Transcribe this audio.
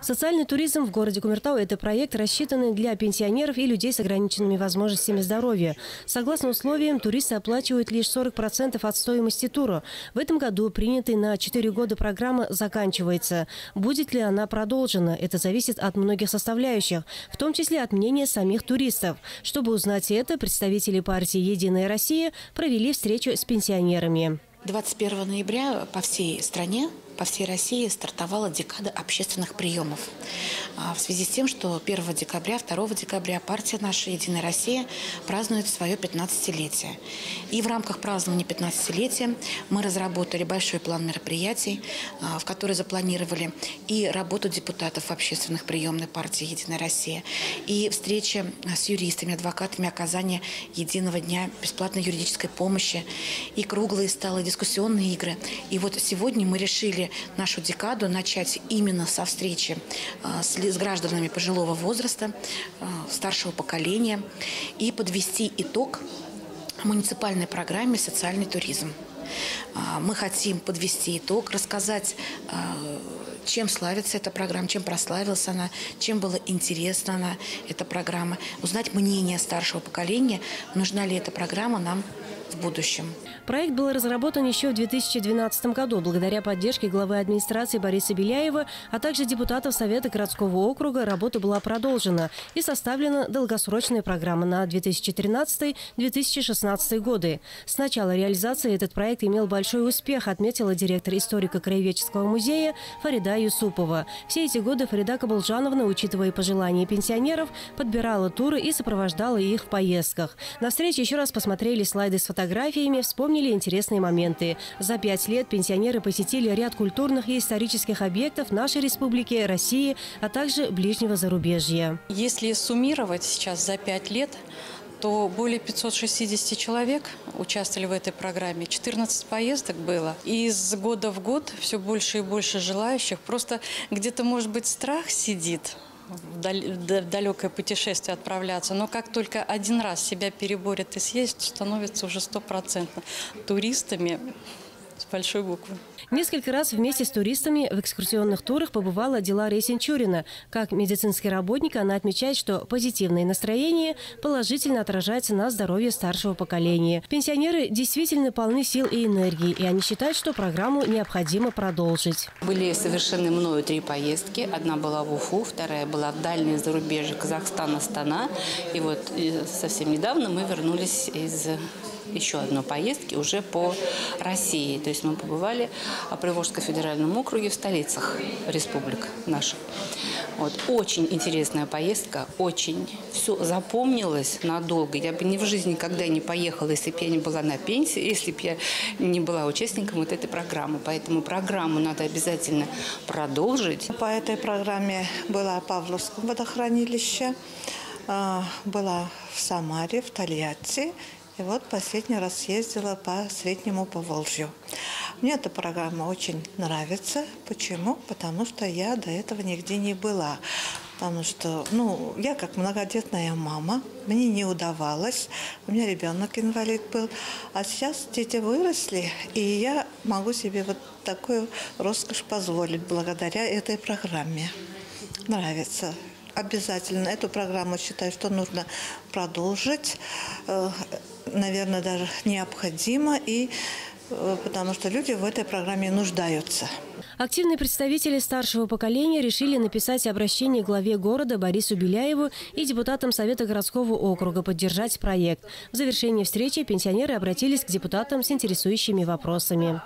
Социальный туризм в городе Кумертау – это проект, рассчитанный для пенсионеров и людей с ограниченными возможностями здоровья. Согласно условиям, туристы оплачивают лишь 40% от стоимости тура. В этом году принятый на 4 года программа заканчивается. Будет ли она продолжена? Это зависит от многих составляющих, в том числе от мнения самих туристов. Чтобы узнать это, представители партии «Единая Россия» провели встречу с пенсионерами. 21 ноября по всей стране по всей России стартовала декада общественных приемов. А, в связи с тем, что 1 декабря, 2 декабря партия наша «Единая Россия» празднует свое 15-летие. И в рамках празднования 15-летия мы разработали большой план мероприятий, а, в который запланировали и работу депутатов общественных приемной партии «Единая Россия», и встречи с юристами, адвокатами, оказание единого дня бесплатной юридической помощи, и круглые столы, дискуссионные игры. И вот сегодня мы решили нашу декаду начать именно со встречи а, с гражданами пожилого возраста, а, старшего поколения и подвести итог муниципальной программе «Социальный туризм». А, мы хотим подвести итог, рассказать, чем славится эта программа, чем прославилась она, чем была интересна она, эта программа, узнать мнение старшего поколения, нужна ли эта программа нам в будущем. Проект был разработан еще в 2012 году благодаря поддержке главы администрации Бориса Беляева, а также депутатов Совета городского округа. Работа была продолжена и составлена долгосрочная программа на 2013-2016 годы. С начала реализации этот проект имел большой успех, отметила директор историко-краеведческого музея Фарида Юсупова. Все эти годы Фарида Кабулжановна, учитывая пожелания пенсионеров, подбирала туры и сопровождала их в поездках. На встрече еще раз посмотрели слайды с фотографиями, вспомнили интересные моменты. За пять лет пенсионеры посетили ряд культурных и исторических объектов нашей республики, России, а также ближнего зарубежья. Если суммировать сейчас за пять лет, то более 560 человек участвовали в этой программе. 14 поездок было. И из года в год все больше и больше желающих. Просто где-то, может быть, страх сидит в далекое путешествие отправляться. Но как только один раз себя переборет и съесть, становится уже стопроцентно туристами с большой буквы. Несколько раз вместе с туристами в экскурсионных турах побывала Дилара Есенчурина. Как медицинский работник она отмечает, что позитивное настроение положительно отражается на здоровье старшего поколения. Пенсионеры действительно полны сил и энергии, и они считают, что программу необходимо продолжить. Были совершены мною три поездки. Одна была в Уфу, вторая была в дальнее зарубежье Казахстан, Астана. И вот э, совсем недавно мы вернулись из еще одной поездки уже по России. То есть мы побывали в Приволжском федеральном округе в столицах республик наших. Вот. Очень интересная поездка, очень все запомнилось надолго. Я бы ни в жизни никогда не поехала, если бы я не была на пенсии, если бы я не была участником вот этой программы. Поэтому программу надо обязательно продолжить. По этой программе была Павловском водохранилище, а, была в Самаре, в Тольятти и вот последний раз ездила по Среднему Поволжью. Мне эта программа очень нравится. Почему? Потому что я до этого нигде не была. Потому что, ну, я как многодетная мама, мне не удавалось. У меня ребенок инвалид был. А сейчас дети выросли, и я могу себе вот такую роскошь позволить благодаря этой программе. Нравится обязательно эту программу считаю, что нужно продолжить. Наверное, даже необходимо, и э, потому что люди в этой программе нуждаются. Активные представители старшего поколения решили написать обращение главе города Борису Беляеву и депутатам Совета городского округа поддержать проект. В завершении встречи пенсионеры обратились к депутатам с интересующими вопросами.